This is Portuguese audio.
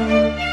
Música